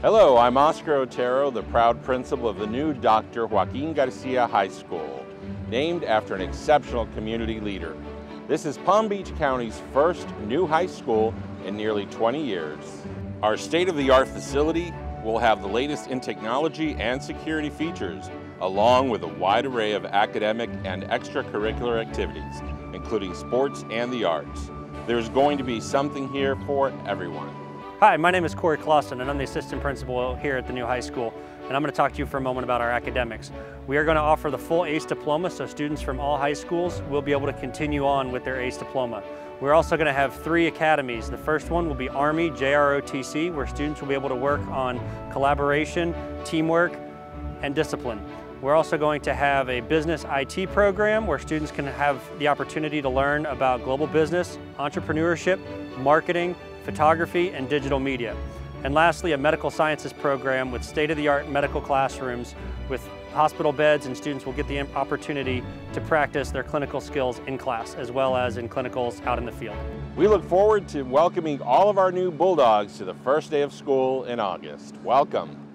Hello, I'm Oscar Otero, the proud principal of the new Dr. Joaquin Garcia High School, named after an exceptional community leader. This is Palm Beach County's first new high school in nearly 20 years. Our state-of-the-art facility will have the latest in technology and security features, along with a wide array of academic and extracurricular activities, including sports and the arts. There's going to be something here for everyone. Hi, my name is Corey Clausen and I'm the assistant principal here at the new high school and I'm going to talk to you for a moment about our academics. We are going to offer the full AICE diploma so students from all high schools will be able to continue on with their AICE diploma. We're also going to have three academies. The first one will be Army JROTC where students will be able to work on collaboration, teamwork, and discipline. We're also going to have a business IT program where students can have the opportunity to learn about global business, entrepreneurship, marketing, photography, and digital media. And lastly, a medical sciences program with state-of-the-art medical classrooms with hospital beds and students will get the opportunity to practice their clinical skills in class as well as in clinicals out in the field. We look forward to welcoming all of our new Bulldogs to the first day of school in August. Welcome.